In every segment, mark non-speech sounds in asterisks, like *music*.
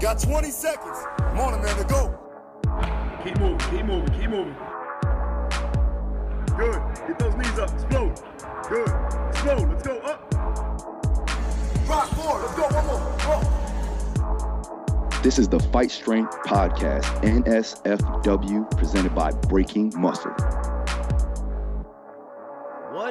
Got 20 seconds. Morning, man, to go. Keep moving, keep moving, keep moving. Good. Get those knees up. Explode. Good. Explode. Let's go. Up. Rock forward. Let's go. One more. Go. This is the Fight Strength Podcast, NSFW, presented by Breaking Muscle.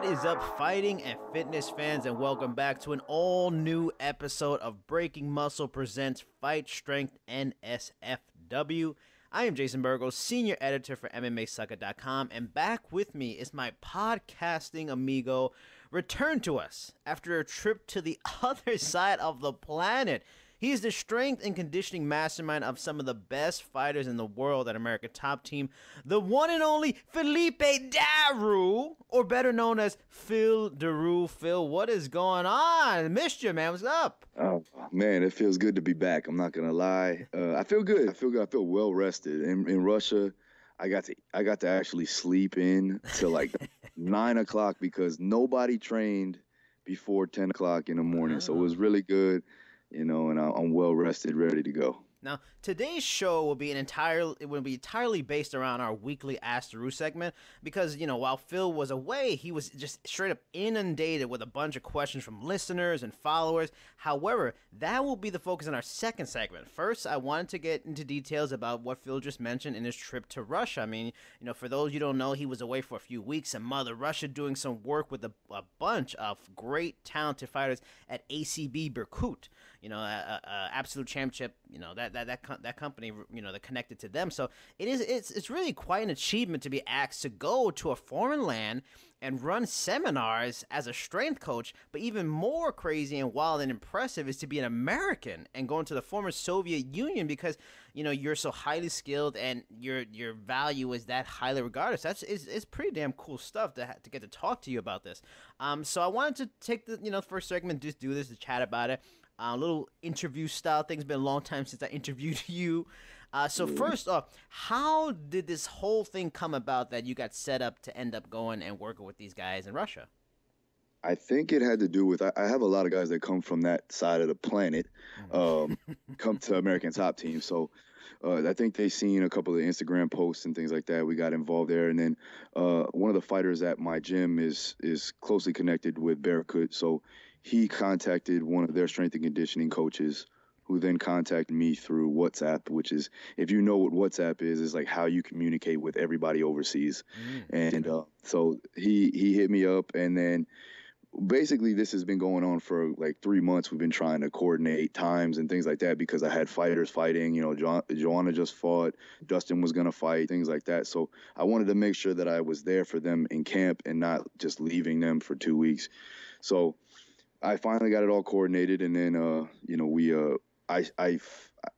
Is up, fighting and fitness fans, and welcome back to an all new episode of Breaking Muscle Presents Fight Strength NSFW. I am Jason Burgos, senior editor for MMASucka.com, and back with me is my podcasting amigo, returned to us after a trip to the *laughs* other side of the planet. He is the strength and conditioning mastermind of some of the best fighters in the world at America Top Team, the one and only Felipe Daru, or better known as Phil Daru. Phil, what is going on? I Missed you, man. What's up? Oh man, it feels good to be back. I'm not gonna lie. Uh, I feel good. I feel good. I feel well rested. In, in Russia, I got to I got to actually sleep in till like *laughs* nine o'clock because nobody trained before ten o'clock in the morning. So it was really good you know, and I'm well rested, ready to go. Now, today's show will be an entire it will be entirely based around our weekly Ask Daru segment because, you know, while Phil was away, he was just straight up inundated with a bunch of questions from listeners and followers. However, that will be the focus in our second segment. First, I wanted to get into details about what Phil just mentioned in his trip to Russia. I mean, you know, for those you don't know, he was away for a few weeks in Mother Russia doing some work with a, a bunch of great talented fighters at ACB Berkut you know, a, a absolute championship, you know, that that that co- that company, you know, that connected to them. So it is it's it's really quite an achievement to be asked to go to a foreign land and run seminars as a strength coach. But even more crazy and wild and impressive is to be an American and go into the former Soviet Union because you know you're so highly skilled and your your value is that highly regarded. So that's it's, it's pretty damn cool stuff to to get to talk to you about this. Um, so I wanted to take the you know first segment just do this to chat about it uh, little interview style thing. It's been a long time since I *laughs* interviewed you. Uh, so first off, how did this whole thing come about that you got set up to end up going and working with these guys in Russia? I think it had to do with I, I have a lot of guys that come from that side of the planet, mm-hmm. um, *laughs* come to American Top Team. So uh, I think they seen a couple of Instagram posts and things like that. We got involved there, and then uh, one of the fighters at my gym is is closely connected with Berkut, so he contacted one of their strength and conditioning coaches who then contacted me through WhatsApp, which is, if you know what WhatsApp is, is like how you communicate with everybody overseas. Mm. And uh, so he he hit me up, and then basically this has been going on for like three months. We've been trying to coordinate times and things like that because I had fighters fighting. You know, jo- Joanna just fought, Dustin was gonna fight, things like that. So I wanted to make sure that I was there for them in camp and not just leaving them for two weeks. So I finally got it all coordinated, and then uh, you know we uh, I I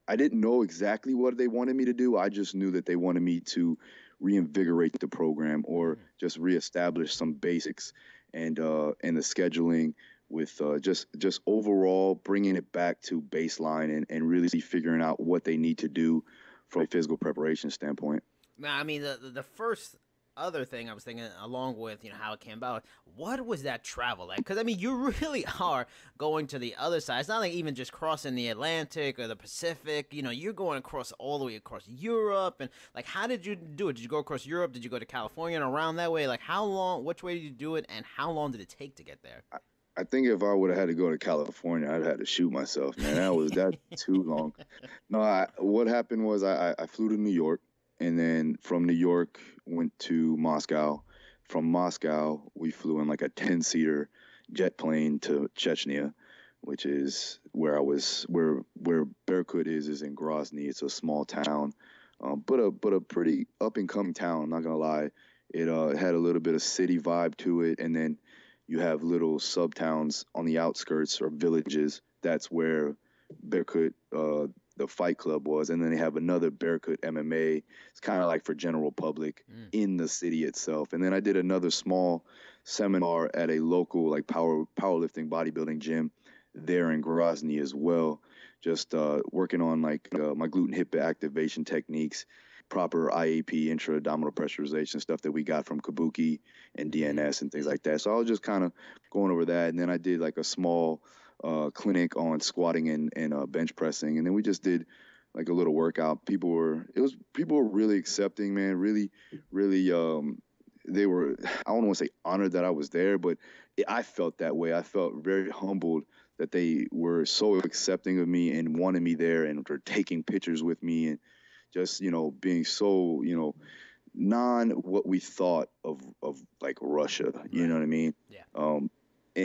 I didn't know exactly what they wanted me to do. I just knew that they wanted me to reinvigorate the program or mm-hmm. just reestablish some basics and uh, and the scheduling with uh, just just overall bringing it back to baseline and, and really figuring out what they need to do from a physical preparation standpoint. No, I mean, the the first other thing I was thinking, along with you know how it came about, what was that travel like? Because I mean, you *laughs* really are going to the other side. It's not like even just crossing the Atlantic or the Pacific. You know, you're going across all the way across Europe, and like, how did you do it? Did you go across Europe? Did you go to California and around that way? Like, how long? Which way did you do it, and how long did it take to get there? I think if I would have had to go to California, I'd have had to shoot myself, man. That was that too long. *laughs* No, I, what happened was I, I flew to New York and then from New York went to Moscow. From Moscow, we flew in like a 10 seater jet plane to Chechnya, which is where I was, where where Berkut is, is in Grozny. It's a small town, um, but a but a pretty up and coming town. I'm not gonna lie, it uh, had a little bit of city vibe to it, and then you have little sub towns on the outskirts or villages. That's where Berkut, uh, the Fight Club was, and then they have another Berkut MMA. It's kind of like for general public mm. in the city itself. And then I did another small seminar at a local like power powerlifting bodybuilding gym there in Grozny as well. Just uh, working on like uh, my glute hip activation techniques, proper IAP intra abdominal pressurization stuff that we got from Kabuki and DNS and things like that. So I was just kind of going over that, and then I did like a small uh, clinic on squatting and and uh, bench pressing, and then we just did like a little workout. People were it was people were really accepting, man. Really, really. Um, they were I don't want to say honored that I was there, but it, I felt that way. I felt very humbled that they were so accepting of me and wanted me there and were taking pictures with me and just you know being so you know non what we thought of of like Russia. You know what I mean? Yeah. Um,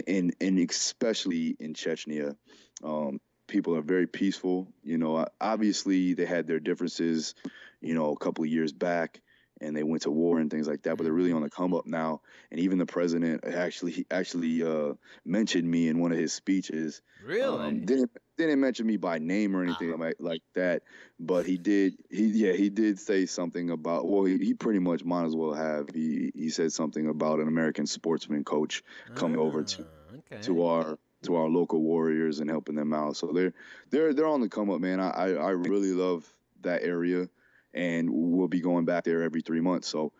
and and especially in Chechnya, um, people are very peaceful. You know, obviously they had their differences. You know, a couple of years back, and they went to war and things like that. But they're really on the come up now. And even the president actually actually uh, mentioned me in one of his speeches. Really? Um, didn't didn't mention me by name or anything Wow. like like that. But he did. He yeah he did say something about. Well, he, he pretty much might as well have. He he said something about an American sportsman coach coming over to Ah, okay. to our to our local warriors and helping them out. So they're they're they're on the come up, man. I I, I really love that area, and we'll be going back there every three months. So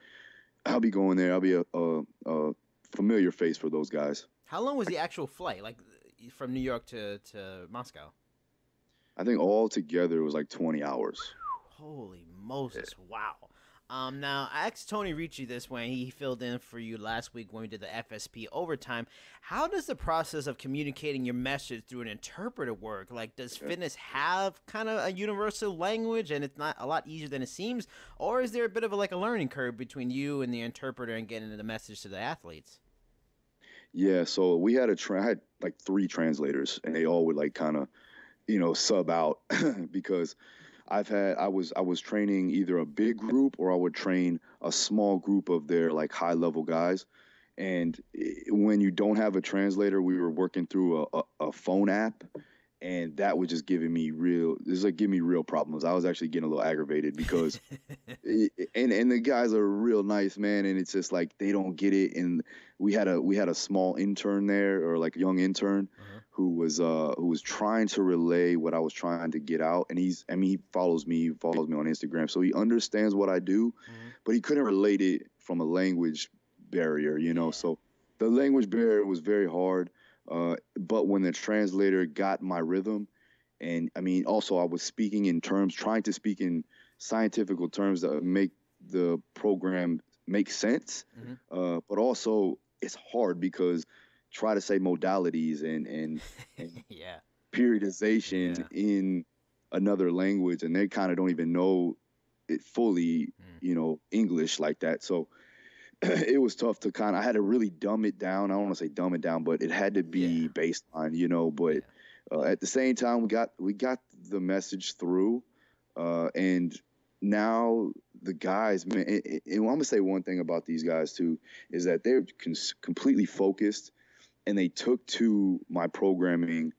I'll be going there. I'll be a, a, a familiar face for those guys. How long was the actual flight? Like from New York to to Moscow? I think all together it was like 20 hours. Holy Moses! Wow. Um, now I asked Tony Ricci this when he filled in for you last week when we did the FSP overtime. How does the process of communicating your message through an interpreter work? Like, does fitness have kind of a universal language, and it's not a lot easier than it seems, or is there a bit of a, like a learning curve between you and the interpreter and getting the message to the athletes? Yeah, so we had a tra- I had like three translators, and they all would like kind of, you know, sub out *laughs* because I've had I was I was training either a big group or I would train a small group of their like high level guys, and eh, when you don't have a translator, we were working through a, a, a phone app, and that was just giving me real this is like giving me real problems. I was actually getting a little aggravated because *laughs* I- and and the guys are real nice, man. And it's just like they don't get it. And we had a we had a small intern there, or like young intern, Uh-huh. who was uh who was trying to relay what I was trying to get out. And he's I mean he follows me, he follows me on Instagram, so he understands what I do, Mhm. but he couldn't relate it from a language barrier, you know. Yeah. So the language barrier was very hard. Uh, but when the translator got my rhythm, and I mean, also I was speaking in terms, trying to speak in scientific terms that make the program make sense. Mhm. Uh, but also, it's hard because try to say modalities and and, and *laughs* yeah. periodization Yeah. in another language, and they kind of don't even know it fully, Mm. you know, English like that. So *clears throat* it was tough to kind of. I had to really dumb it down. I don't want to say dumb it down, but it had to be Yeah. baseline, you know. But uh, at the same time, we got we got the message through, uh, and now the guys, man. And, and I'm gonna say one thing about these guys too is that they're cons- completely focused, and they took to my programming,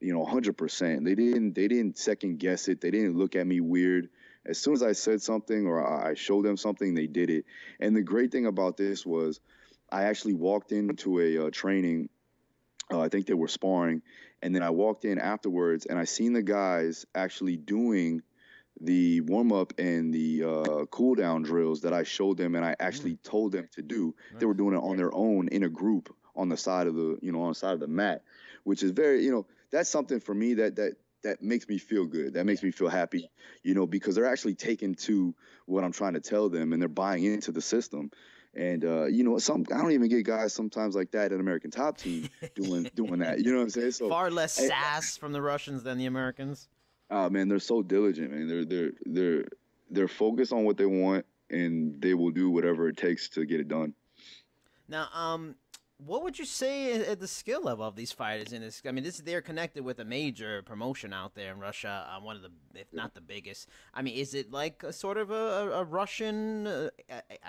you know, 100%. They didn't they didn't second guess it. They didn't look at me weird. As soon as I said something or I showed them something, they did it. And the great thing about this was, I actually walked into a uh, training. Uh, I think they were sparring, and then I walked in afterwards, and I seen the guys actually doing the warm up and the uh, cool down drills that I showed them, and I actually told them to do. They were doing it on their own in a group on the side of the you know on the side of the mat, which is very you know that's something for me that that that makes me feel good. That makes me feel happy, you know, because they're actually taking to what I'm trying to tell them, and they're buying into the system. And uh, you know, some I don't even get guys sometimes like that at American Top Team *laughs* doing doing that. You know what I'm saying? So Far less I- sass from the Russians than the Americans. Oh man, they're so diligent, man. They're they're they're they're focused on what they want, and they will do whatever it takes to get it done. Now, um, what would you say at- the skill level of these fighters in this? I mean, this they're connected with a major promotion out there in Russia, uh, one of the, if not the biggest. I mean, is it like a sort of a, a, Russian uh,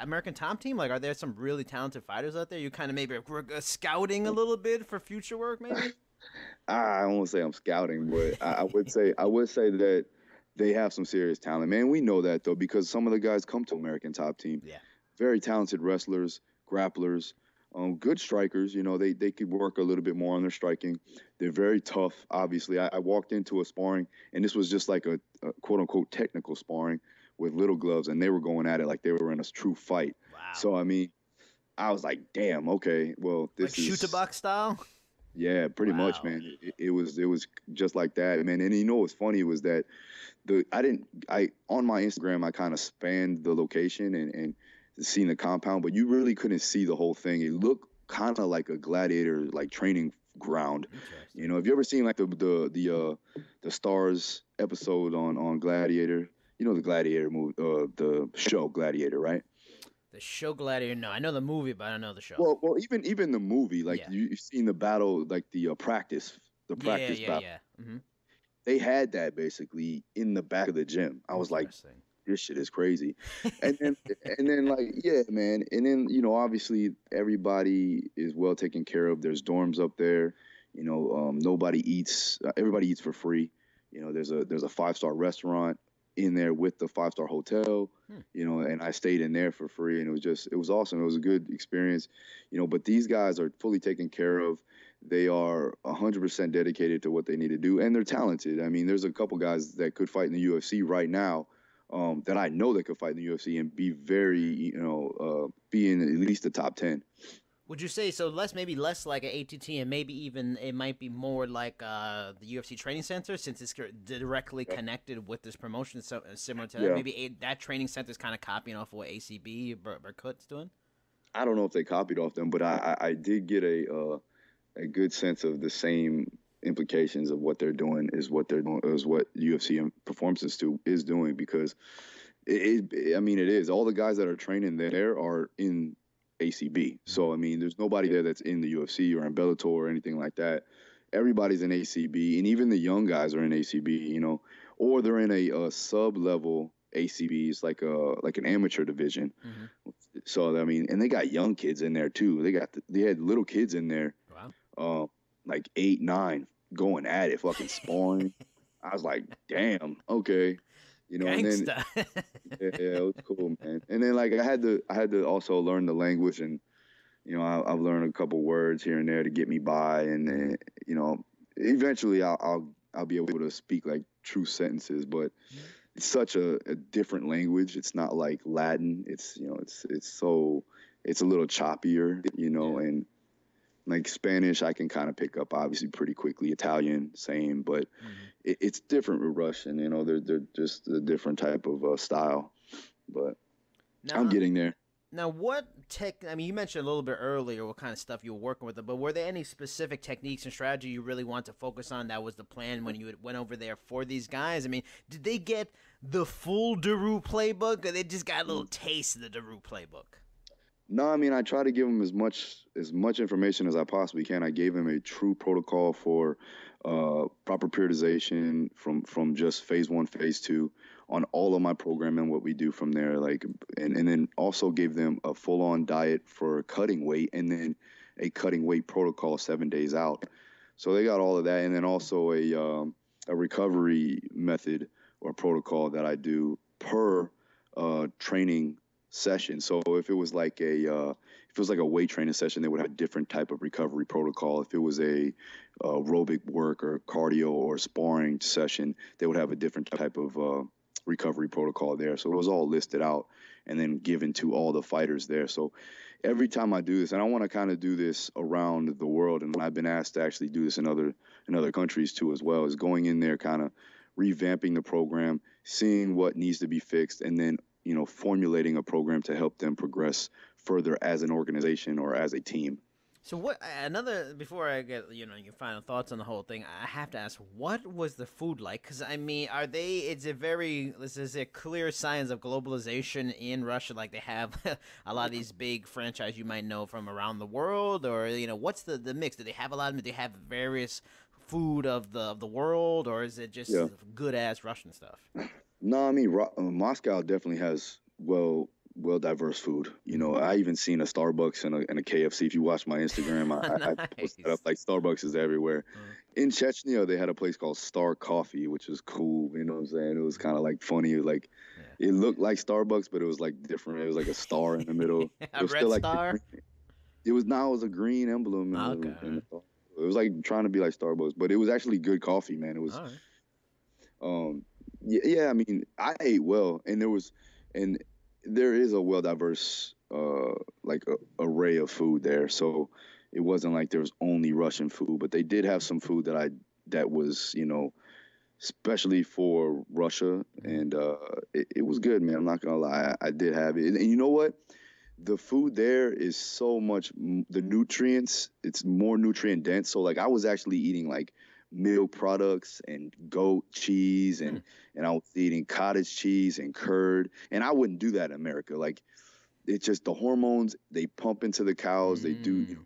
American top team? Like, are there some really talented fighters out there? You kind of maybe are uh, scouting a little bit for future work, maybe. *laughs* I don't want to say I'm scouting, but I, I would say I would say that they have some serious talent, man. We know that though because some of the guys come to American Top Team. Yeah. Very talented wrestlers, grapplers, um, good strikers. You know, they they could work a little bit more on their striking. They're very tough. Obviously, I, I walked into a sparring, and this was just like a, a quote unquote technical sparring with little gloves, and they were going at it like they were in a true fight. Wow. So I mean, I was like, damn, okay, well, like this is shoot the box style. Yeah, pretty much, man. It, it was it was just like that, man. And you know what's funny was that the I didn't I on my Instagram I kind of spanned the location and and seen the compound, but you really couldn't see the whole thing. It looked kind of like a gladiator like training ground. You know, have you ever seen like the the the uh the Stars episode on on Gladiator? You know the Gladiator movie, uh, the show Gladiator, right? The show Gladiator. No, I know the movie, but I don't know the show. Well, well, even even the movie, like Yeah. you, you've seen the battle, like the uh, practice, the yeah, practice yeah, battle. yeah. hmm They had that basically in the back of the gym. I was like, this shit is crazy. *laughs* And then and then like yeah, man. And then you know obviously everybody is well taken care of. There's dorms up there. You know, um, nobody eats. Uh, everybody eats for free. You know, there's a there's a five star restaurant in there with the five star hotel. Hmm. You know, and I stayed in there for free, and it was just it was awesome. It was a good experience. You know, but these guys are fully taken care of. They are 100% dedicated to what they need to do, and they're talented. I mean, there's a couple guys that could fight in the UFC right now um, that I know that could fight in the UFC and be very, you know, uh, be in at least the top 10. Would you say so? Less, maybe less like an ATT, and maybe even it might be more like uh, the UFC training center, since it's directly connected with this promotion. So uh, similar to that. Yeah. maybe a, that training center is kind of copying off of what ACB Bur- Berkut's doing. I don't know if they copied off them, but I, I, I did get a uh, a good sense of the same implications of what they're doing is what they're doing is what UFC and Performance Institute is doing because it, it I mean it is all the guys that are training there are in ACB. So I mean there's nobody there that's in the UFC or in Bellator or anything like that. Everybody's in ACB and even the young guys are in ACB, you know, or they're in a, uh sub level ACBs like a like an amateur division. Mhm. So I mean, and they got young kids in there too. They got they had little kids in there, Wow. uh, like eight, nine, going at it, fucking sparring. I was like, damn, okay, you know. And then Gangsta. yeah, yeah, it was cool, man. And then like I had to I had to also learn the language, and you know I, I've learned a couple words here and there to get me by, and then mm-hmm. you know eventually I'll I'll, I'll be able to speak like true sentences, but. Mm-hmm. It's such a, a different language. It's not like Latin. It's you know, it's it's so it's a little choppier, you know, Yeah. and like Spanish I can kind of pick up obviously pretty quickly. Italian, same, but Mhm. it, it's different with Russian. You know, they're they're just a different type of uh, style. But Now, I'm getting there. Now, what tech? I mean, you mentioned a little bit earlier what kind of stuff you were working with, but were there any specific techniques and strategy you really want to focus on? That was the plan when you went over there for these guys. I mean, did they get the full Daru playbook, or they just got a little taste of the Daru playbook? No, I mean I try to give them as much as much information as I possibly can. I gave them a true protocol for uh, proper periodization from from just phase one, phase two on all of my programming, what we do from there, like and, and then also gave them a full on diet for cutting weight and then a cutting weight protocol seven days out. So they got all of that, and then also a um, a recovery method or protocol that I do per uh, training session. So if it was like a uh, if it was like a weight training session, they would have a different type of recovery protocol. If it was a uh, aerobic work or cardio or sparring session, they would have a different type of uh, recovery protocol there. So it was all listed out and then given to all the fighters there. So every time I do this, and I want to kind of do this around the world, and I've been asked to actually do this in other in other countries too as well, is going in there kind of revamping the program, seeing what needs to be fixed, and then you know formulating a program to help them progress further as an organization or as a team. So what? Another before I get you know your final thoughts on the whole thing, I have to ask, what was the food like? Because I mean, are they? It's a very this is a clear signs of globalization in Russia. Like they have *laughs* a lot of these big franchise you might know from around the world, or you know, what's the the mix? Do they have a lot of them? Do they have various food of the of the world, or is it just Yeah. good ass Russian stuff? *laughs* No, I mean Ro- uh, Moscow definitely has well well diverse food. You know, I even seen a Starbucks and a, and a KFC. If you watch my Instagram, I, I, I *laughs* posted Nice. up like Starbucks is everywhere. Mm. In Chechnya, they had a place called Star Coffee, which was cool. You know what I'm saying? It was kind of like funny. Like it looked like Starbucks, but it was like different. It was like a star in the middle. *laughs* a It was red still, like, star. green- It was now it was a green emblem. Okay. it was like trying to be like Starbucks, but it was actually good coffee, man. It was All right. um yeah, yeah i mean i ate well and there was and there is a well diverse uh like a, array of food there so it wasn't like there was only Russian food, but they did have some food that I that was you know, especially for Russia, and uh, it, it was good, man. I'm not gonna lie, I, I did have it, and, and you know what? The food there is so much the nutrients. It's more nutrient dense. So like I was actually eating like milk products and goat cheese and hmm. and I was eating cottage cheese and curd. And I wouldn't do that in America. Like it's just the hormones they pump into the cows they do you hmm. know,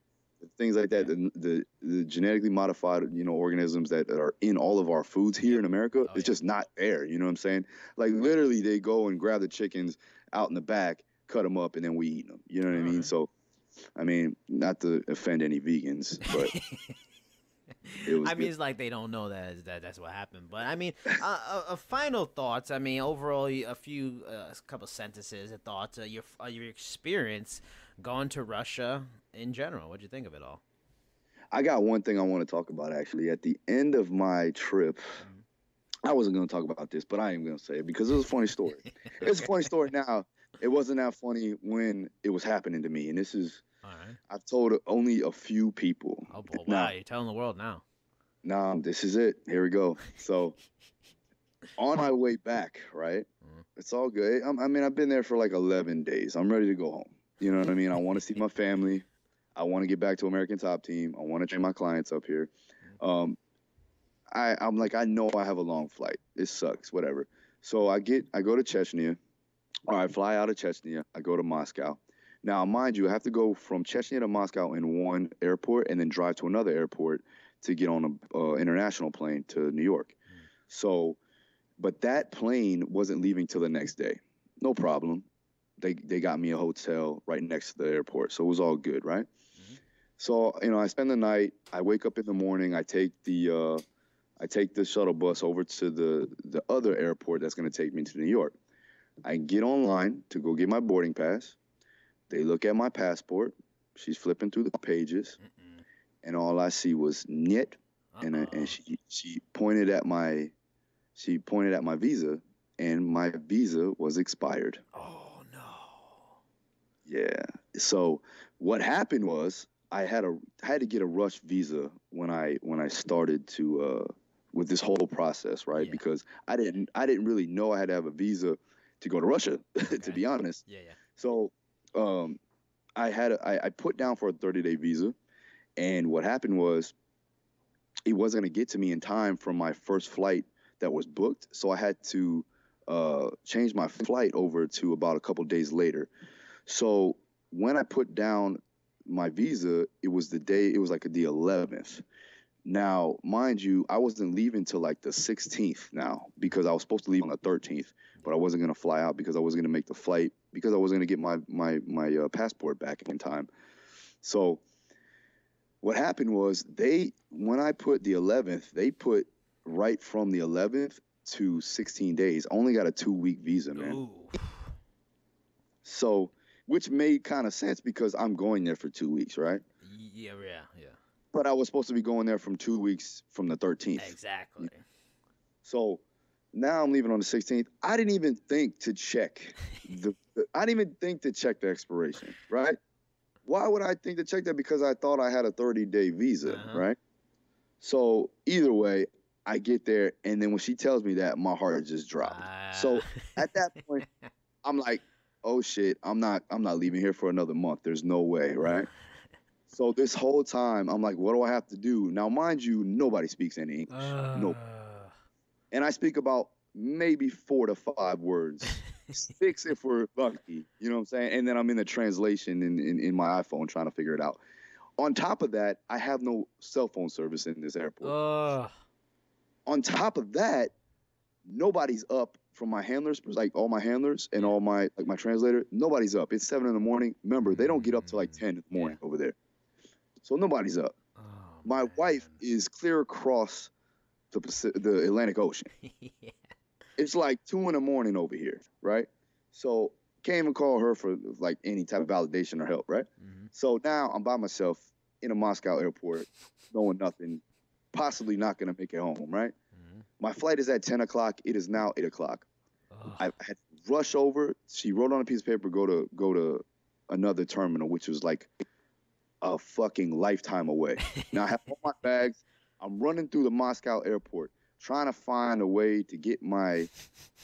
things like that the, the the genetically modified you know organisms that are in all of our foods here in America Oh, it's yeah. just not there you know what I'm saying? Like literally they go and grab the chickens out in the back cut them up and then we eat them. You know what I mean? Alright. so I mean not to offend any vegans but *laughs* I good. mean, it's like they don't know that, that that's what happened. But I mean, uh, uh, uh, final thoughts. I mean, overall, a few, uh, a couple sentences of thoughts. Uh, your uh, your experience going to Russia in general. What'd you think of it all? I got one thing I want to talk about actually. At the end of my trip, I wasn't going to talk about this, but I am going to say it because it was a funny story. *laughs* it's a funny story now. It wasn't that funny when it was happening to me, and this is right. I've told only a few people. Oh, boy, wow, Now, you're telling the world now. now this is it. Here we go. So *laughs* on my way back, right? Mhm. It's all good. I'm, I mean, I've been there for like 11 days. I'm ready to go home. You know what I mean? I want to see my family. I want to get back to American Top Team. I want to train my clients up here. Um, I, I'm like, I know I have a long flight. It sucks, whatever. So I get, I go to Chechnya, or I fly out of Chechnya. I go to Moscow. Now, mind you, I have to go from Chechnya to Moscow in one airport and then drive to another airport to get on a uh, international plane to New York. So, but that plane wasn't leaving till the next day. No problem. They they got me a hotel right next to the airport, so it was all good, right? Mhm. So you know, I spend the night. I wake up in the morning. I take the uh, I take the shuttle bus over to the the other airport that's going to take me to New York. I get online to go get my boarding pass. They look at my passport. She's flipping through the pages, Mm-mm. and all I see was "niet," and I, and she she pointed at my she pointed at my visa, and my visa was expired. Oh no. Yeah. So what happened was I had a had to get a rush visa when I when I started to uh with this whole process, right? Yeah. Because I didn't I didn't really know I had to have a visa to go to Russia, Okay. *laughs* to be honest. Yeah, yeah. So um I had a, I, I put down for a 30 day visa and what happened was it wasn't going to get to me in time from my first flight that was booked, so I had to uh, change my flight over to about a couple days later. So when I put down my visa, it was the day, it was like the 11th. Now, mind you, I wasn't leaving till like the 16th now because I was supposed to leave on the 13th, but I wasn't going to fly out because I wasn't going to make the flight because I wasn't going to get my my my uh, passport back in time. So what happened was they when I put the 11th, they put right from the 11th to 16 days. I only got a 2 week visa, man. Ooh. So, which made kind of sense because I'm going there for 2 weeks, right? Yeah, yeah, yeah. But I was supposed to be going there from 2 weeks from the 13th. Exactly. So, now I'm leaving on the 16th. I didn't even think to check *laughs* the, I didn't even think to check the expiration, right? Why would I think to check that? Because I thought I had a 30 day visa, Uh-huh. right? So either way, I get there, and then when she tells me that, my heart just dropped. So Ah. at that point, *laughs* I'm like, oh shit, I'm not I'm not leaving here for another month. There's no way, right? So this whole time, I'm like, what do I have to do? Now, mind you, nobody speaks any English. Uh, And I speak about maybe four to five words. *laughs* Six if we're lucky. You know what I'm saying? And then I'm in the translation in, in, in my iPhone trying to figure it out. On top of that, I have no cell phone service in this airport. Ugh. on top of that, nobody's up from my handlers, like all my handlers and all my like my translator. Nobody's up. It's seven in the morning. Remember, they don't get up till like ten in the morning over there, so nobody's up. Oh, My wife is clear across the Pacific, the Atlantic Ocean. *laughs* yeah. It's like two in the morning over here, right? So can't even call her for like any type of validation or help, right? Mhm. So now I'm by myself in a Moscow airport, knowing nothing, possibly not gonna make it home, right? Mhm. My flight is at 10 o'clock. It is now 8 o'clock. Ugh. I had to rush over. She wrote on a piece of paper, go to go to another terminal, which was like a fucking lifetime away. now I have all my bags. I'm running through the Moscow airport trying to find a way to get my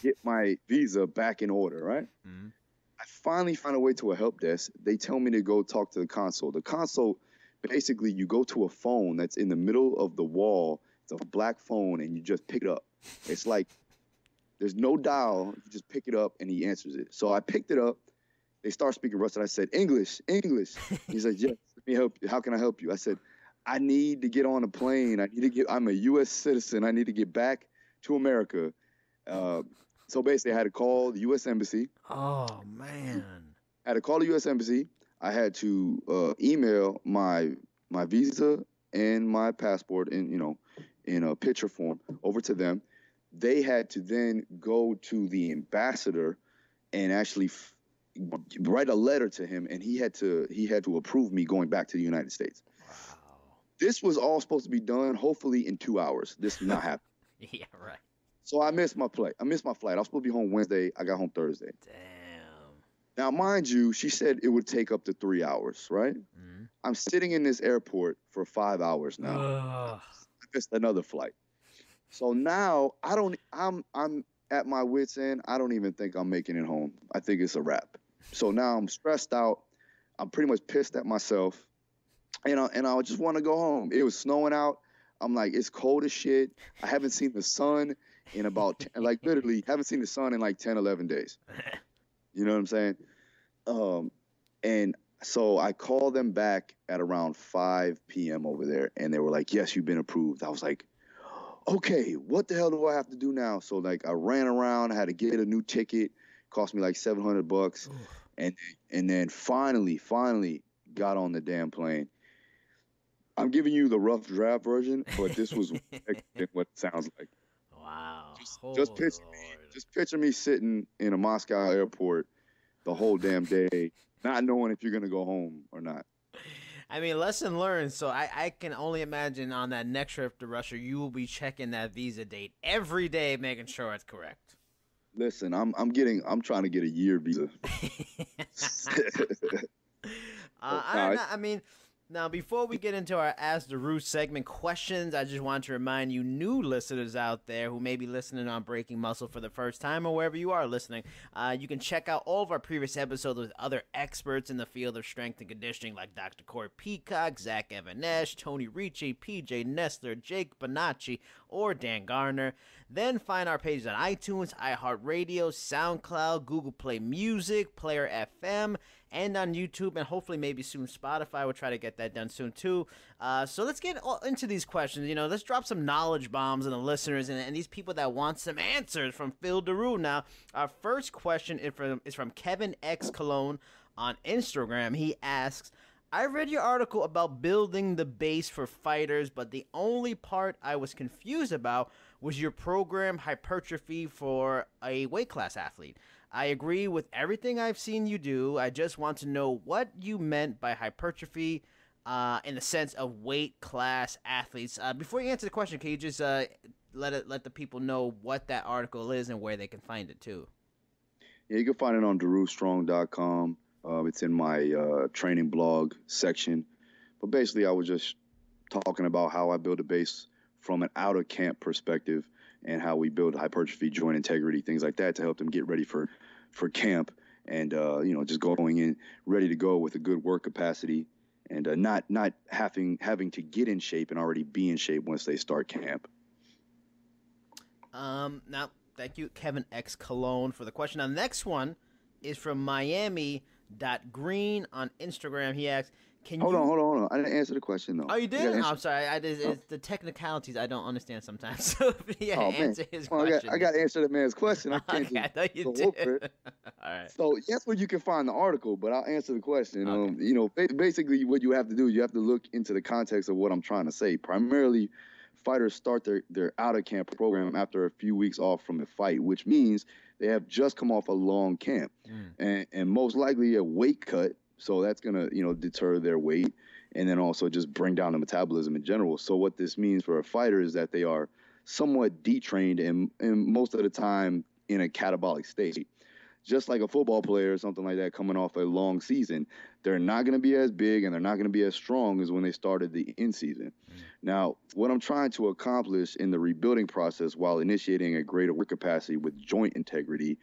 get my visa back in order, right? Mhm. I finally find a way to a help desk. They tell me to go talk to the console. The console, basically, you go to a phone that's in the middle of the wall. It's a black phone, and you just pick it up. It's like there's no dial. You just pick it up, and he answers it. So I picked it up. They start speaking Russian. I said, English, English. He's like, yes, me help you. How can I help you? I said, I need to get on a plane. I need to get. I'm a U.S. citizen. I need to get back to America. Uh, so basically, I had to call the U.S. embassy. Oh man. I had to call the U.S. embassy. I had to uh, email my my visa and my passport in you know in a picture form over to them. They had to then go to the ambassador and actually write a letter to him, and he had to he had to approve me going back to the United States. Wow. This was all supposed to be done hopefully in two hours. This did not *laughs* happen. Yeah. Right. So I missed my flight. I missed my flight. I was supposed to be home Wednesday. I got home Thursday. Damn. Now, mind you, she said it would take up to three hours, right? Mhm. I'm sitting in this airport for five hours now. Ugh. I missed another flight. So now I don't. I'm I'm at my wits end. I don't even think I'm making it home. I think it's a wrap. So now I'm stressed out. I'm pretty much pissed at myself, and I, and I just want to go home. It was snowing out. I'm like, it's cold as shit. I haven't seen the sun in about 10, like literally haven't seen the sun in like 10, 11 days. You know what I'm saying? Um, and so I called them back at around 5 p.m. over there, and they were like, "Yes, you've been approved." I was like, "Okay, what the hell do I have to do now?" So like, I ran around, I had to get a new ticket, cost me like 700 bucks, and and then finally, finally got on the damn plane. I'm giving you the rough draft version, but this was *laughs* what it sounds like. Wow. Just- oh, just picture me- Just picture me sitting in a Moscow airport the whole damn day, not knowing if you're gonna go home or not. I mean, lesson learned. So I, I can only imagine on that next trip to Russia, you will be checking that visa date every day, making sure it's correct. Listen, I'm I'm getting I'm trying to get a year visa. *laughs* *laughs* Uh, I, I mean, now before we get into our Ask the Daru segment questions, I just want to remind you, new listeners out there who may be listening on Breaking Muscle for the first time or wherever you are listening, uh, you can check out all of our previous episodes with other experts in the field of strength and conditioning, like Dr. Corey Peacock, Zach Even-Esh, Tony Ricci, PJ Nestler, Jake Bonacci, or Dan Garner. Then find our pages on iTunes, iHeartRadio, SoundCloud, Google Play Music, Player FM, and on YouTube, and hopefully maybe soon Spotify. We'll try to get that done soon too. Uh, so let's get into these questions. You know, let's drop some knowledge bombs on the listeners and, and these people that want some answers from Phil Daru. Now, our first question is from is from Kevin X Cologne on Instagram. He asks. I read your article about building the base for fighters, but the only part I was confused about was your program hypertrophy for a weight class athlete. I agree with everything I've seen you do. I just want to know what you meant by hypertrophy uh, in the sense of weight class athletes. Uh, before you answer the question, can you just uh, let it let the people know what that article is and where they can find it too? Yeah, you can find it on DaruStrong.com. Uh, it's in my uh, training blog section. But basically, I was just talking about how I build a base from an out of camp perspective and how we build hypertrophy, joint integrity, things like that to help them get ready for for camp and uh, you know just going in ready to go with a good work capacity and uh, not not having having to get in shape and already be in shape once they start camp. Um, now, thank you, Kevin X Cologne, for the question. Now, the next one is from Miami dot Green on Instagram. He asks, "Can Hold you?" on, hold on, hold on. I didn't answer the question though. Oh, you did? I'm sorry. I did, it's the technicalities I don't understand sometimes. *laughs* So yeah, Oh, answer his Well, I question. got, I got to answer the man's question. I *laughs* can't okay, I just thought you go over did. *laughs* All right. So that's where you can find the article, but I'll answer the question. Okay. Um, you know, basically what you have to do, is you have to look into the context of what I'm trying to say. Primarily, fighters start their, their out of camp program after a few weeks off from a fight, which means they have just come off a long camp Mm. and, and most likely a weight cut. So that's gonna, you know, deter their weight and then also just bring down the metabolism in general. So what this means for a fighter is that they are somewhat detrained and, and most of the time in a catabolic state. just like a football player or something like that coming off a long season, they're not going to be as big and they're not going to be as strong as when they started the in season. Mm-hmm. Now, what I'm trying to accomplish in the rebuilding process while initiating a greater work capacity with joint integrity,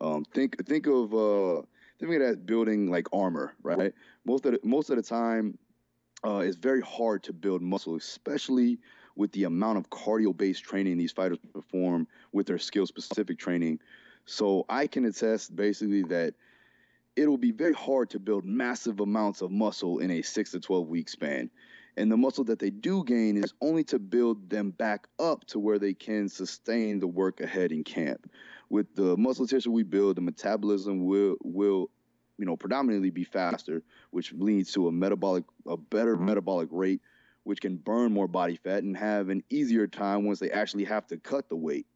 um, think think of uh, think of it as building like armor, right? Most of the, most of the time, uh, it's very hard to build muscle, especially with the amount of cardio-based training these fighters perform with their skill-specific training so I can attest basically that it'll be very hard to build massive amounts of muscle in a six to 12 week span. And the muscle that they do gain is only to build them back up to where they can sustain the work ahead in camp. With the muscle tissue we build, the metabolism will will you know predominantly be faster, which leads to a metabolic a better metabolic rate, which can burn more body fat and have an easier time once they actually have to cut the weight.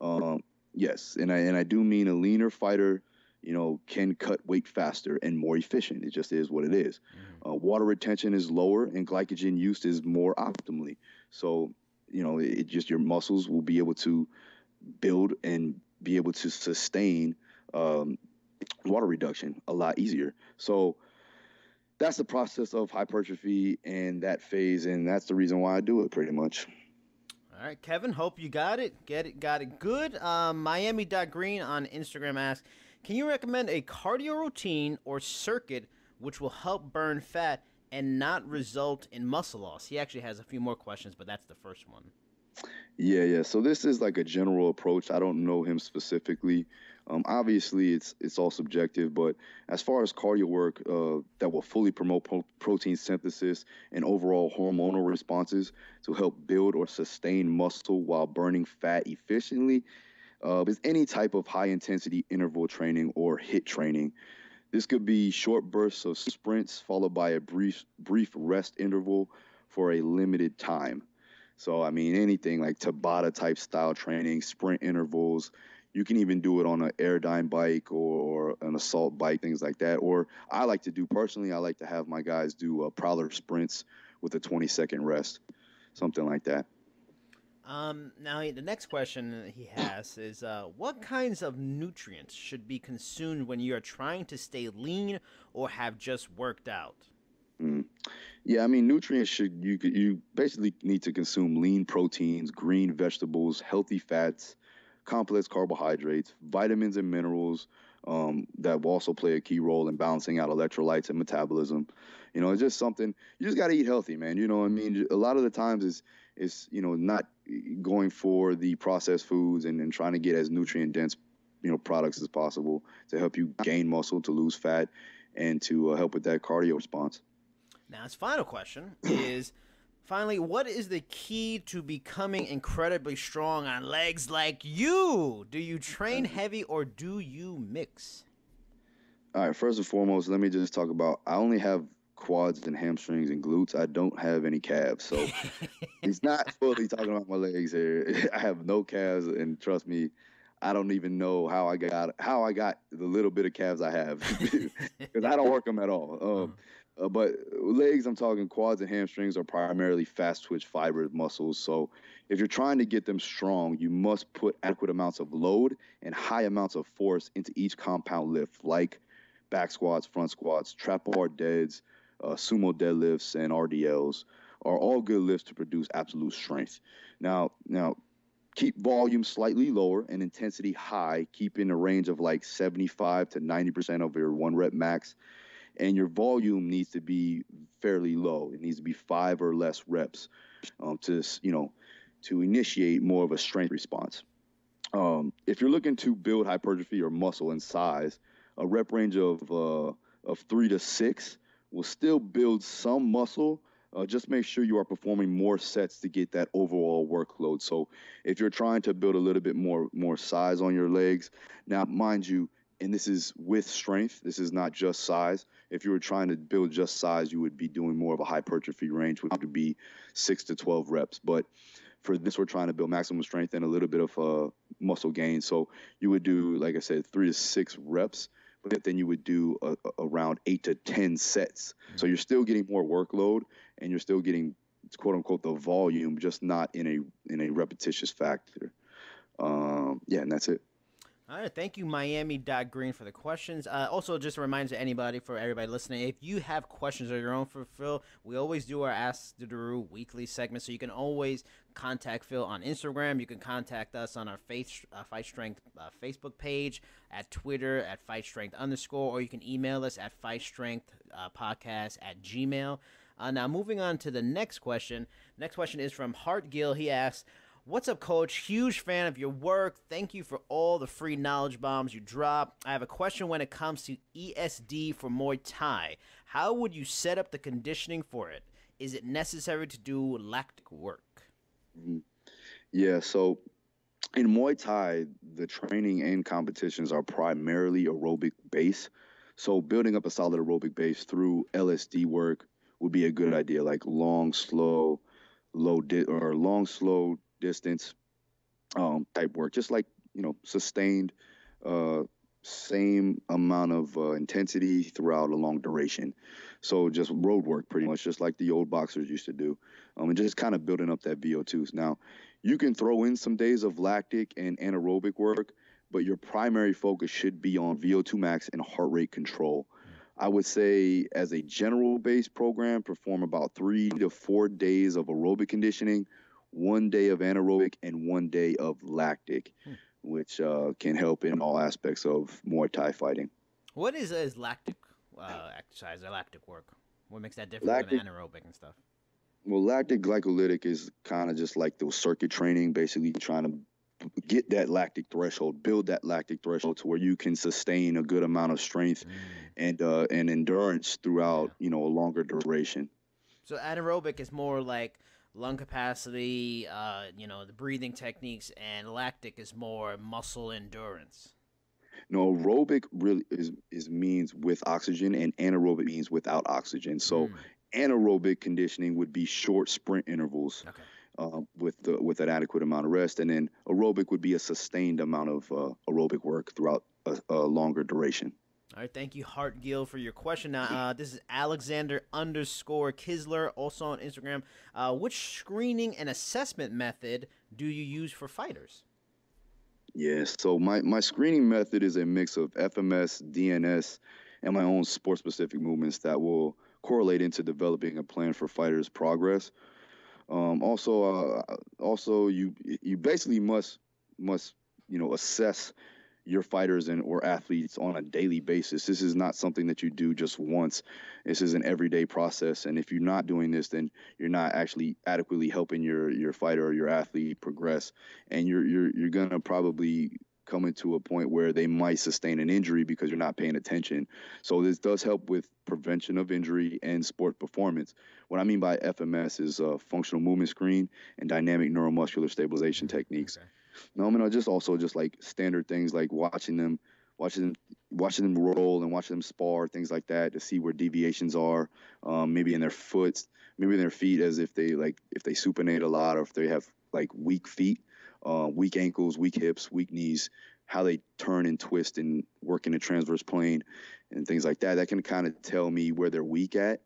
Um, Yes, and I and I do mean a leaner fighter, you know, can cut weight faster and more efficient. It just is what it is. Mm-hmm. Uh, water retention is lower, and glycogen use is more optimally. So, you know, it, it, just your muscles will be able to build and be able to sustain um, water reduction a lot easier. So that's the process of hypertrophy and that phase, and that's the reason why I do it pretty much. All right, Kevin. Hope you got it. Get it. Got it. Good. Um, Miami Green on Instagram asks, "Can you recommend a cardio routine or circuit which will help burn fat and not result in muscle loss?" He actually has a few more questions, but that's the first one. Yeah, yeah. So this is like a general approach. I don't know him specifically. Um, obviously, it's it's all subjective, but as far as cardio work uh, that will fully promote pro- protein synthesis and overall hormonal responses to help build or sustain muscle while burning fat efficiently, uh, is any type of high intensity interval training or HIT training. This could be short bursts of sprints followed by a brief brief rest interval for a limited time. So I mean anything like Tabata type style training, sprint intervals you can even do it on an Airdyne bike or, or, an assault bike, things like that. Or I like to do personally, I like to have my guys do uh, prowler sprints with a 20 second rest, something like that. Um, now the next question he has is, uh, what kinds of nutrients should be consumed when you are trying to stay lean or have just worked out? Mm. Yeah, I mean nutrients should you you basically need to consume lean proteins, green vegetables, healthy fats, complex carbohydrates, vitamins and minerals um, that will also play a key role in balancing out electrolytes and metabolism. You know, it's just something you just got to eat healthy, man. You know I mean? A lot of the times is is you know not going for the processed foods and, and trying to get as nutrient dense you know products as possible to help you gain muscle, to lose fat, and to uh, help with that cardio response. Now, his final question is Finally, what is the key to becoming incredibly strong on legs like you? Do you train heavy or do you mix? All right, first and foremost, let me just talk about I only have quads and hamstrings and glutes. I don't have any calves. So *laughs* he's not fully talking about my legs here. *laughs* I have no calves and trust me, I don't even know how I got how I got the little bit of calves I have *laughs* because I don't work them at all. Um, uh, but legs, I'm talking quads and hamstrings are primarily fast twitch fiber muscles. So if you're trying to get them strong, you must put adequate amounts of load and high amounts of force into each compound lift, like back squats, front squats, trap bar deads, uh, sumo deadlifts, and RDLs are all good lifts to produce absolute strength. Now, now keep volume slightly lower and intensity high, keep in a range of like 75 to 90% of your one rep max and your volume needs to be fairly low. It needs to be five or less reps um, to you know to initiate more of a strength response. Um, if you're looking to build hypertrophy or muscle in size, a rep range of uh, of three to six will still build some muscle. Uh, just make sure you are performing more sets to get that overall workload. So, if you're trying to build a little bit more more size on your legs, now mind you, and this is with strength. This is not just size. If you were trying to build just size, you would be doing more of a hypertrophy range, which would be six to 12 reps. But for this, we're trying to build maximum strength and a little bit of uh, muscle gain. So you would do, like I said, three to six reps, but then you would do a, a around eight to 10 sets. Mm-hmm. So you're still getting more workload and you're still getting quote unquote the volume, just not in a in a repetitious factor. Um, yeah, and that's it. All right, thank you, Miami Dot Green, for the questions. Uh, also, just a reminder to anybody, for everybody listening, if you have questions of your own for Phil, we always do our Ask the Daru weekly segment, so you can always contact Phil on Instagram. You can contact us on our Faith, uh, Fight Strength uh, Facebook page, at Twitter at Fight Strength underscore, or you can email us at Fight Strength uh, Podcast at Gmail. Uh, now, moving on to the next question. Next question is from Hart Gill. He asks, What's up, coach? Huge fan of your work. Thank you for all the free knowledge bombs you drop. I have a question when it comes to ESD for Muay Thai. How would you set up the conditioning for it? Is it necessary to do lactic work? Mm-hmm. Yeah, so in Muay Thai, the training and competitions are primarily aerobic base. So building up a solid aerobic base through LSD work would be a good idea, like long, slow, low di- or long, slow distance um, type work, just like you know sustained, uh, same amount of uh, intensity throughout a long duration. So just road work, pretty much, just like the old boxers used to do, um, and just kind of building up that VO2s. Now, you can throw in some days of lactic and anaerobic work, but your primary focus should be on VO2 max and heart rate control. I would say, as a general based program, perform about three to four days of aerobic conditioning one day of anaerobic and one day of lactic, hmm. which uh, can help in all aspects of Muay Thai fighting. What is, is lactic uh, exercise or lactic work? What makes that different lactic, than anaerobic and stuff? Well, lactic glycolytic is kind of just like those circuit training, basically trying to get that lactic threshold, build that lactic threshold to where you can sustain a good amount of strength mm. and uh, and endurance throughout, yeah. you know, a longer duration. So anaerobic is more like lung capacity, uh, you know, the breathing techniques, and lactic is more muscle endurance. No, aerobic really is, is means with oxygen, and anaerobic means without oxygen. So, mm. anaerobic conditioning would be short sprint intervals. Okay. Uh, with the, with an adequate amount of rest, and then aerobic would be a sustained amount of uh, aerobic work throughout a, a longer duration. All right, thank you, Hart Gill, for your question. Now, uh, this is Alexander underscore Kisler, also on Instagram. Uh, which screening and assessment method do you use for fighters? Yes, so my, my screening method is a mix of FMS, DNS, and my own sport specific movements that will correlate into developing a plan for fighters' progress. Um, also, uh, also you you basically must must you know assess your fighters and or athletes on a daily basis. This is not something that you do just once. This is an everyday process. And if you're not doing this, then you're not actually adequately helping your your fighter or your athlete progress. And you're you're you're gonna probably come to a point where they might sustain an injury because you're not paying attention. So this does help with prevention of injury and sport performance. What I mean by FMS is uh, functional movement screen and dynamic neuromuscular stabilization techniques. Okay. No, I mean, just also just like standard things like watching them, watching them, watching them roll and watching them spar, things like that, to see where deviations are, um, maybe in their foot, maybe in their feet, as if they like if they supinate a lot or if they have like weak feet, uh, weak ankles, weak hips, weak knees, how they turn and twist and work in the transverse plane and things like that. That can kind of tell me where they're weak at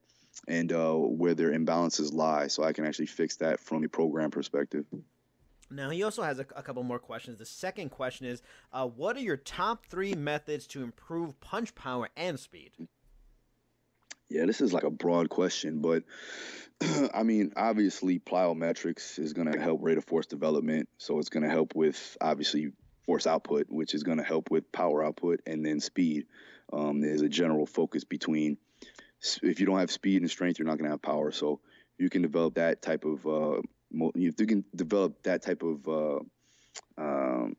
and uh, where their imbalances lie, so I can actually fix that from a program perspective. Now, he also has a, a, couple more questions. The second question is uh, What are your top three methods to improve punch power and speed? Yeah, this is like a broad question, but *clears throat* I mean, obviously, plyometrics is going to help rate of force development. So it's going to help with obviously force output, which is going to help with power output and then speed. Um, there's a general focus between if you don't have speed and strength, you're not going to have power. So you can develop that type of uh, if you can develop that type of uh, um,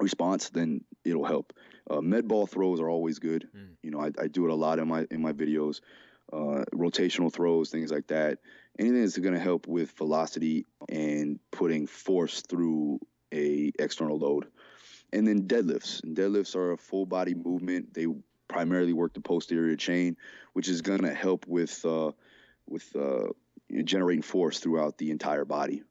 response, then it'll help. Uh, med ball throws are always good. Mm. You know, I, I, do it a lot in my in my videos. Uh, rotational throws, things like that. Anything that's going to help with velocity and putting force through a external load. And then deadlifts. And deadlifts are a full body movement. They primarily work the posterior chain, which is going to help with uh, with uh, generating force throughout the entire body.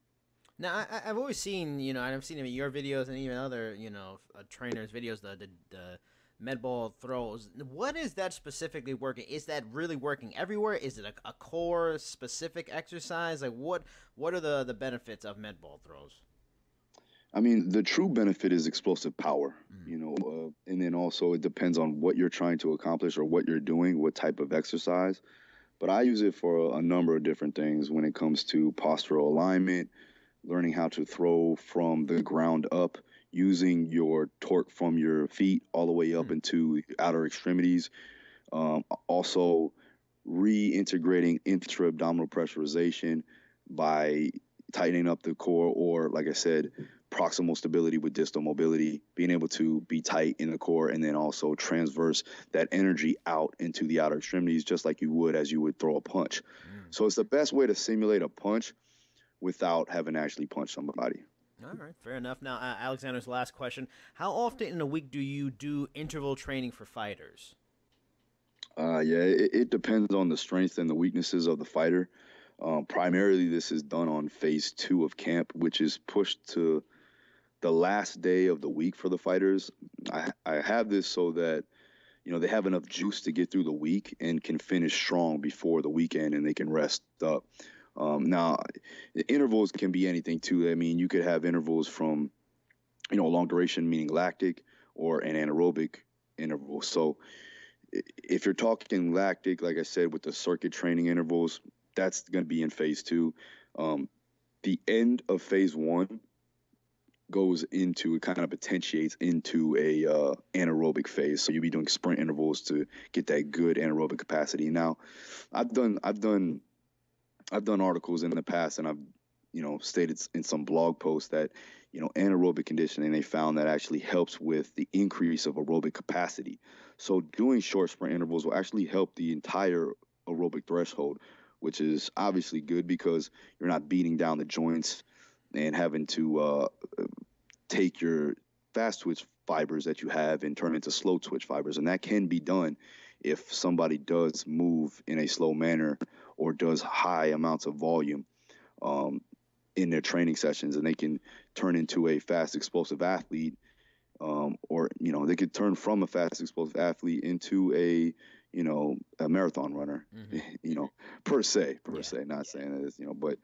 Now, I, have always seen, you know, I've seen in your videos and even other, you know, uh, trainers' videos, the, the, the med ball throws. What is that specifically working? Is that really working everywhere? Is it a, a core specific exercise? Like, what what are the, the benefits of med ball throws? I mean, the true benefit is explosive power, Mhm. you know, uh, and then also it depends on what you're trying to accomplish or what you're doing, what type of exercise. But I use it for a number of different things when it comes to postural alignment, learning how to throw from the ground up, using your torque from your feet all the way up Hmm. into outer extremities. Um, also, reintegrating intra abdominal pressurization by tightening up the core, or like I said, proximal stability with distal mobility, being able to be tight in the core and then also transverse that energy out into the outer extremities, just like you would as you would throw a punch. Mm. So it's the best way to simulate a punch without having actually punch somebody. All right, fair enough. Now, uh, Alexander's last question: How often in a week do you do interval training for fighters? Uh, yeah, it, it depends on the strength and the weaknesses of the fighter. Um, primarily, this is done on phase two of camp, which is pushed to the last day of the week for the fighters. I, I have this so that you know they have enough juice to get through the week and can finish strong before the weekend, and they can rest up. Um, now, intervals can be anything too. I mean, you could have intervals from you know long duration, meaning lactic, or an anaerobic interval. So if you're talking lactic, like I said, with the circuit training intervals, that's going to be in phase two. Um, the end of phase one goes into it kind of potentiates into a uh, anaerobic phase. So you'll be doing sprint intervals to get that good anaerobic capacity. Now, I've done I've done I've done articles in the past, and I've you know stated in some blog posts that you know anaerobic conditioning they found that actually helps with the increase of aerobic capacity. So doing short sprint intervals will actually help the entire aerobic threshold, which is obviously good because you're not beating down the joints and having to uh, take your fast twitch fibers that you have and turn into slow twitch fibers, and that can be done if somebody does move in a slow manner or does high amounts of volume um, in their training sessions, and they can turn into a fast explosive athlete um, or you know they could turn from a fast explosive athlete into a you know a marathon runner Mhm. *laughs* you know per se per Yeah, se. Not saying that it's, you know but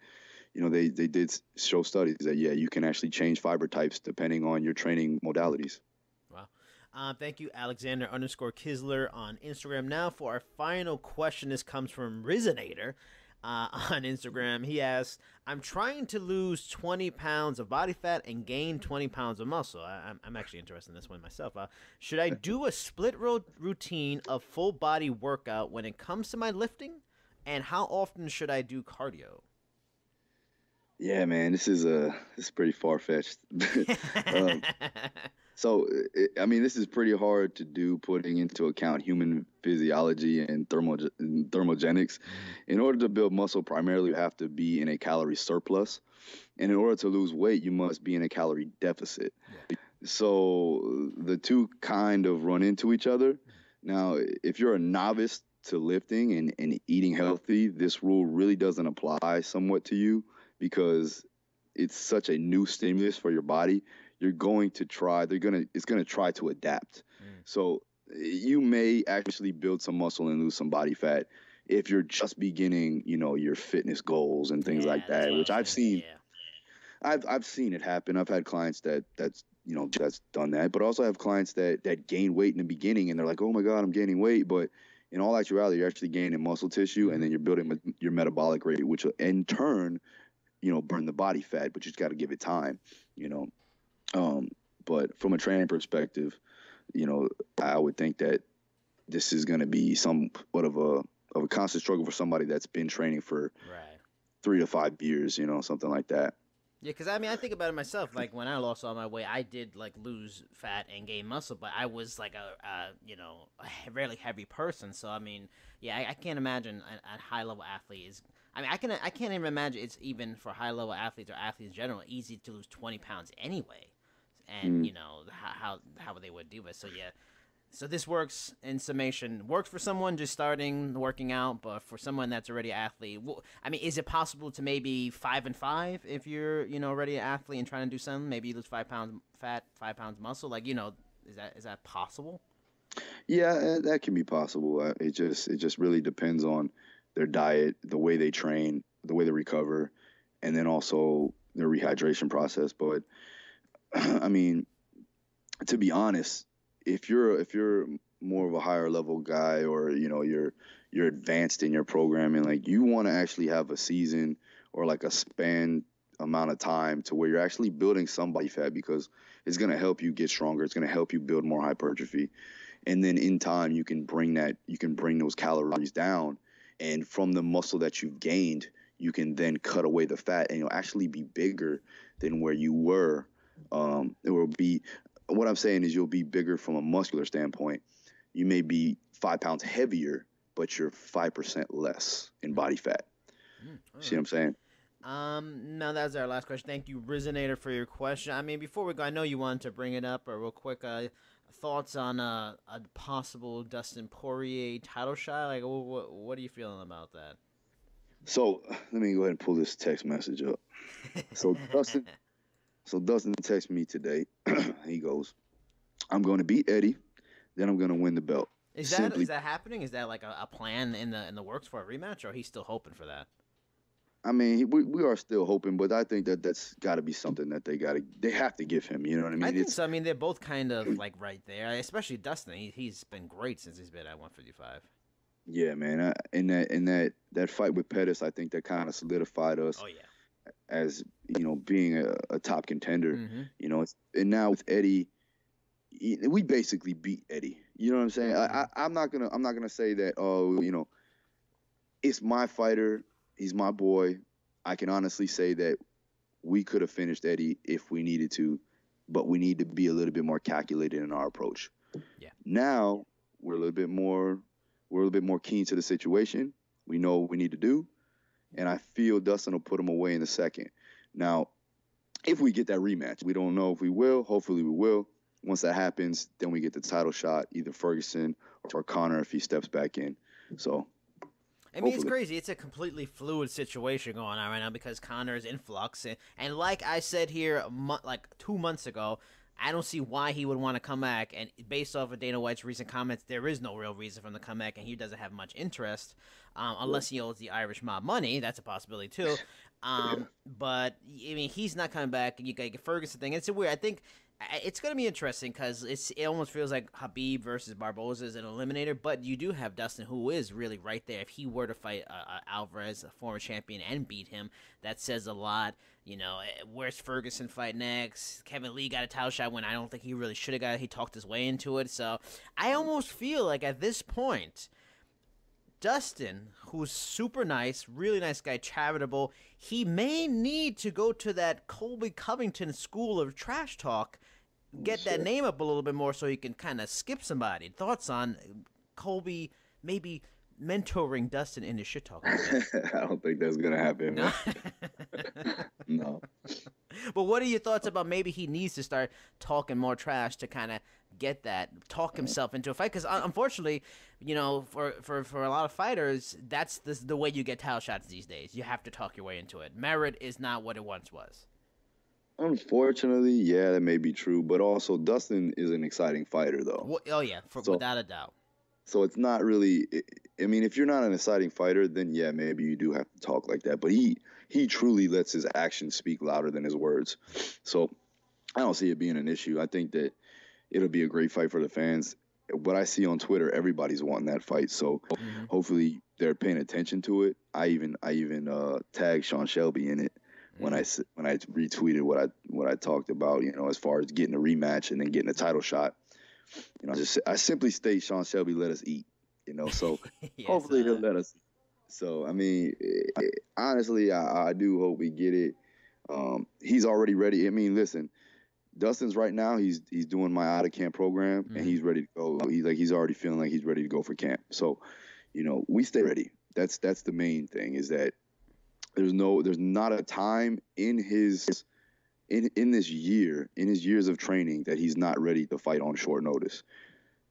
you know they they did show studies that yeah you can actually change fiber types depending on your training modalities Uh, thank you, Alexander underscore Kisler on Instagram. Now for our final question. This comes from Rizonator uh, *laughs* on Instagram. He asks, "I'm trying to lose 20 pounds of body fat and gain 20 pounds of muscle. I, I'm, I'm actually interested in this one myself. Uh, should I do a split ro- routine of full body workout when it comes to my lifting? And how often should I do cardio?" yeah man this is a this is pretty far-fetched *laughs* Um, *laughs* So, i I mean, this is pretty hard to do, putting into account human physiology and, thermo, and thermogenics. Mm-hmm. In order to build muscle, primarily you have to be in a calorie surplus, and in order to lose weight, you must be in a calorie deficit. So the two kind of run into each other. Mm-hmm. Now, if you're a novice to lifting and, and eating healthy, this rule really doesn't apply somewhat to you because it's such a new stimulus for your body you're going to try they're going to it's going to try to adapt Mm. so you may actually build some muscle and lose some body fat if you're just beginning you know your fitness goals and things Yeah, like that which I i've seen Yeah. I've I've seen it happen. I've had clients that that's you know that's done that, but I also have clients that that gain weight in the beginning and they're like, oh my god, I'm gaining weight, but in all actuality, you're actually gaining muscle tissue and then you're building your metabolic rate, which will in turn, you know, burn the body fat. But you just got to give it time, you know. Um, but from a training perspective, you know, I would think that this is going to be somewhat of a of a constant struggle for somebody that's been training for Right. three to five years, you know, something like that. Yeah, because I mean, I think about it myself. Like when I lost all my weight, I did like lose fat and gain muscle, but I was like a, a you know a really heavy person. So I mean, yeah, I, I can't imagine a, a high level athlete is. I mean, I can I can't even imagine it's even for high level athletes or athletes in general easy to lose twenty pounds anyway, and Mm. you know how, how how they would do it. So yeah. So this works in summation. Works for someone just starting working out, but for someone that's already an athlete, wh- I mean, is it possible to maybe five and five if you're you know already an athlete and trying to do something? Maybe you lose five pounds fat, five pounds muscle. Like you know, is that is that possible? Yeah, uh, that can be possible. Uh, It just it just really depends on their diet, the way they train, the way they recover, and then also their rehydration process. But *clears throat* I mean, to be honest, if you're if you're more of a higher level guy or you know you're you're advanced in your programming, like you want to actually have a season or like a span amount of time to where you're actually building some body fat because it's going to help you get stronger. It's going to help you build more hypertrophy. And then in time, you can bring that, you can bring those calories down. And from the muscle that you've gained, you can then cut away the fat and you'll actually be bigger than where you were. Um, it will be, what I'm saying is you'll be bigger from a muscular standpoint. You may be five pounds heavier, but you're 5% less in body fat. Mm, See what I'm saying? Um, no, that's our last question. Thank you, Resonator, for your question. I mean, before we go, I know you wanted to bring it up, but real quick, uh, thoughts on uh, a possible Dustin Poirier title shot? Like, what, what are you feeling about that? So let me go ahead and pull this text message up. So *laughs* Dustin, so Dustin texted me today. *clears throat* he goes, "I'm going to beat Eddie, then I'm going to win the belt." Is that Simply- is that happening? Is that like a, a plan in the in the works for a rematch, or he's still hoping for that? I mean, we, we are still hoping, but I think that that's got to be something that they got to they have to give him. You know what I mean? I think it's so. I mean, they're both kind of like right there, especially Dustin. He, he's been great since he's been at 155. yeah, man. I, in that in that that fight with Pettis, I think that kind of solidified us Oh yeah. As you know being a, a top contender. hmm You know, and now with Eddie, we basically beat Eddie. You know what I'm saying? I, I, I'm not gonna I'm not gonna say that. Oh, you know, it's my fighter. He's my boy. I can honestly say that we could have finished Eddie if we needed to, but we need to be a little bit more calculated in our approach. Yeah. Now we're a little bit more we're a little bit more keen to the situation. We know what we need to do, and I feel Dustin will put him away in a second. Now, if we get that rematch, we don't know if we will. Hopefully, we will. Once that happens, then we get the title shot, either Ferguson or Conor if he steps back in. So, I mean, it's crazy. It's a completely fluid situation going on right now because Conor is in flux, and, and like I said here, mo- like two months ago, I don't see why he would want to come back. And based off of Dana White's recent comments, there is no real reason for him to come back, and he doesn't have much interest, um, unless he owes the Irish mob money. That's a possibility too. *laughs* Um, but I mean, he's not coming back. You got the Ferguson thing. It's weird. I think it's going to be interesting because it's it almost feels like Khabib versus Barboza is an eliminator, but you do have Dustin, who is really right there. If he were to fight uh, uh, Alvarez, a former champion, and beat him, that says a lot. You know, eh, where's Ferguson fight next? Kevin Lee got a title shot when I don't think he really should have got it. He talked his way into it. So I almost feel like at this point, Dustin, who's super nice, really nice guy, charitable, he may need to go to that Colby Covington school of trash talk, get that name up a little bit more so he can kind of skip somebody. Thoughts on Colby maybe mentoring Dustin into shit talk? a little bit? I don't think that's gonna happen. No? *laughs* no. but what are your thoughts about maybe he needs to start talking more trash to kind of get that talk mm-hmm. himself into a fight because unfortunately you know for, for for a lot of fighters that's the, the way you get title shots these days you have to talk your way into it merit is not what it once was Unfortunately, yeah, that may be true, but also Dustin is an exciting fighter, though. Wha- oh yeah for, So- without a doubt So it's not really. I- mean, if you're not an exciting fighter, then yeah, maybe you do have to talk like that. But he he truly lets his actions speak louder than his words. So I don't see it being an issue. I think that it'll be a great fight for the fans. What I see on Twitter, everybody's wanting that fight. So Mhm. hopefully they're paying attention to it. I even I even uh, tagged Sean Shelby in it when I when I retweeted what I what I talked about. You know, as far as getting a rematch and then getting a title shot. You know, I just I simply state Sean Shelby let us eat. You know, so *laughs* Yes, hopefully uh, he'll let us. So I mean, eh, eh, honestly, I, I do hope we get it. Um, he's already ready. I mean, listen, Dustin's right now. He's he's doing my out of camp program, Mhm. and he's ready to go. He's like he's already feeling like he's ready to go for camp. So, you know, we stay ready. That's that's the main thing. Is that there's no there's not a time in his in in this year in his years of training that he's not ready to fight on short notice.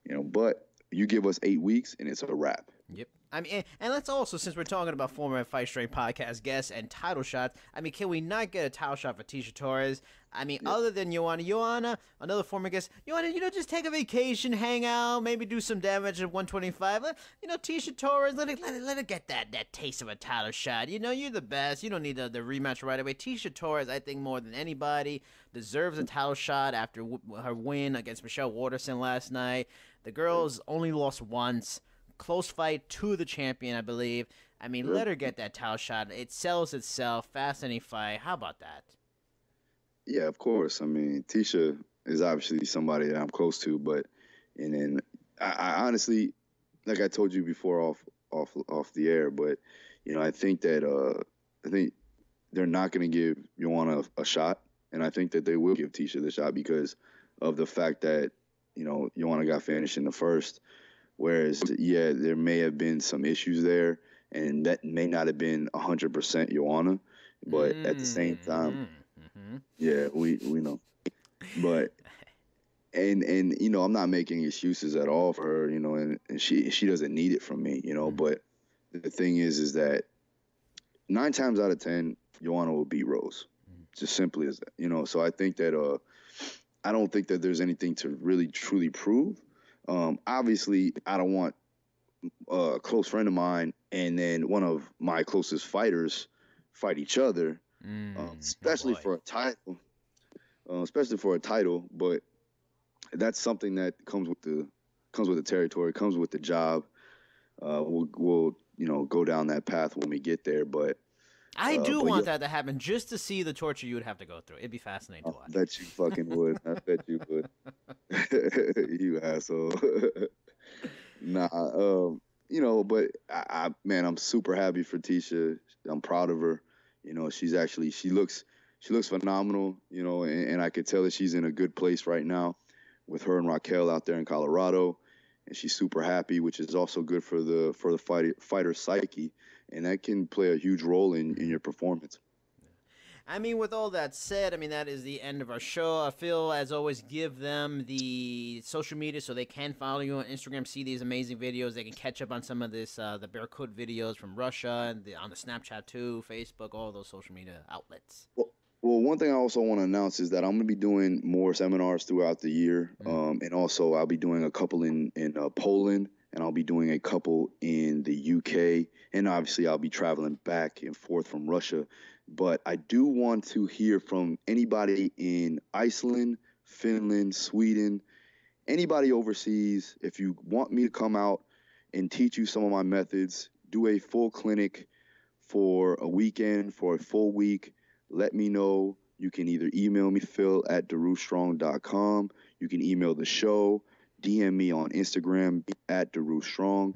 You know, but you give us eight weeks and it's a wrap. Yep. I mean, and, let's also, since we're talking about former Fight Strength podcast guests and title shots, I mean, can we not get a title shot for Tecia Torres? I mean, other than Joanna, Joanna, another former guest, Joanna, you know, just take a vacation, hang out, maybe do some damage at 125. Let, you know, Tecia Torres, let it, let it, let it get that, that taste of a title shot. You know, you're the best. You don't need the, the rematch right away. Tecia Torres, I think more than anybody, deserves a title shot after w- her win against Michelle Waterson last night. The girls only lost once. Close fight to the champion, I believe. I mean, let her get that title shot. It sells itself. Fascinating fight. How about that? Yeah, of course. I mean, Tecia is obviously somebody that I'm close to, but and then I, I honestly, like I told you before off off off the air, but you know, I think that uh I think they're not going to give Joanna a, a shot, and I think that they will give Tecia the shot because of the fact that you know Joanna got finished in the first, whereas yeah, there may have been some issues there, and that may not have been hundred percent Joanna, but at the same time. Mm-hmm. Yeah, we we know, but and and you know I'm not making excuses at all for her, you know, and, and she she doesn't need it from me, you know. Mhm. But the thing is, is that nine times out of ten, Joanna will beat Rose, Mhm. just simply as that, you know. So I think that uh, I don't think that there's anything to really truly prove. Um, obviously, I don't want uh, a close friend of mine and then one of my closest fighters fight each other Mm, um, oh especially boy. for a title, uh, especially for a title. But that's something that comes with the comes with the territory, comes with the job. Uh, we'll we'll you know go down that path when we get there. But I uh, do want yeah. that to happen just to see the torture you would have to go through. It'd be fascinating I to watch. bet you fucking would. I bet you would. *laughs* *laughs* you asshole. *laughs* nah, um, you know, but I, I, man, I'm super happy for Tecia. I'm proud of her. You know, she's actually she looks she looks phenomenal. You know, and, and I could tell that she's in a good place right now with her and Raquel out there in Colorado, and she's super happy, which is also good for the for the fighter fighter psyche, and that can play a huge role in in your performance. I mean, with all that said, I mean that is the end of our show. I feel, as always, give them the social media so they can follow you on Instagram, see these amazing videos. They can catch up on some of this, uh, the Berkut videos from Russia, and the, on the Snapchat too, Facebook, all those social media outlets. Well, well, one thing I also want to announce is that I'm going to be doing more seminars throughout the year, Mhm. um, and also I'll be doing a couple in in uh, Poland, and I'll be doing a couple in the UK, and obviously I'll be traveling back and forth from Russia. But I do want to hear from anybody in Iceland, Finland, Sweden, anybody overseas. If you want me to come out and teach you some of my methods, do a full clinic for a weekend, for a full week let me know. You can either email me, phil at DaruStrong.com. You can email the show, DM me on Instagram at DaruStrong.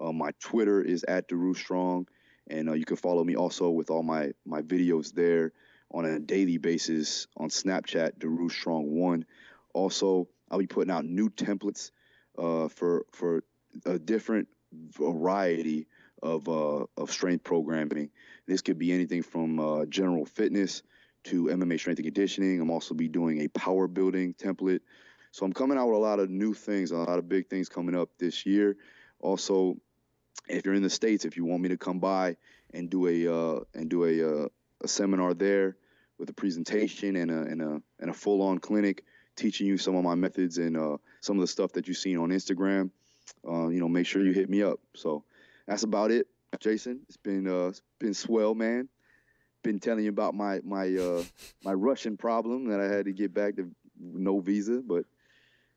Uh, my Twitter is at DaruStrong. And uh, you can follow me also with all my, my videos there on a daily basis on Snapchat, DaruStrong1. Also, I'll be putting out new templates uh, for, for a different variety of, uh, of strength programming. This could be anything from uh, general fitness to MMA strength and conditioning. I'm also be doing a power building template. So I'm coming out with a lot of new things, a lot of big things coming up this year. Also, if you're in the states, if you want me to come by and do a uh, and do a uh, a seminar there with a presentation and a and a and a full on clinic, teaching you some of my methods and uh, some of the stuff that you've seen on Instagram, uh, you know, make sure you hit me up. So that's about it, Jason. It's been uh, it's been swell, man. Been telling you about my my uh, my Russian problem that I had to get back to no visa, but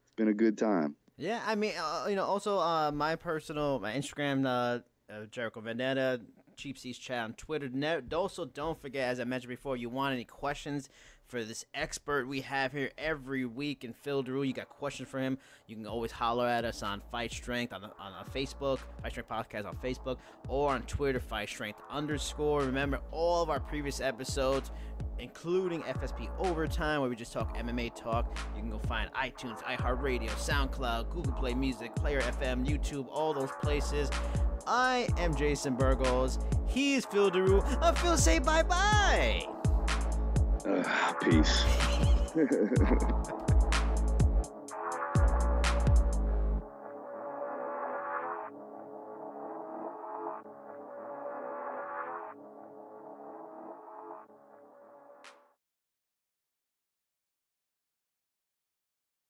it's been a good time. Yeah, I mean, uh, you know, also uh, my personal, my Instagram, uh, uh, Jericho Vendetta, Cheap Seats Chat on Twitter. Ne- also, don't forget, as I mentioned before, you want any questions for this expert we have here every week in Phil Daru. You got questions for him, you can always holler at us on Fight Strength on, on, on Facebook, Fight Strength Podcast on Facebook, or on Twitter, Fight Strength underscore. Remember, all of our previous episodes including FSP Overtime, where we just talk MMA talk. You can go find iTunes, iHeartRadio, SoundCloud, Google Play Music, Player FM, YouTube, all those places. I am Jason Burgos. He is Phil Daru. Uh, Phil, say bye bye. Uh, peace. *laughs*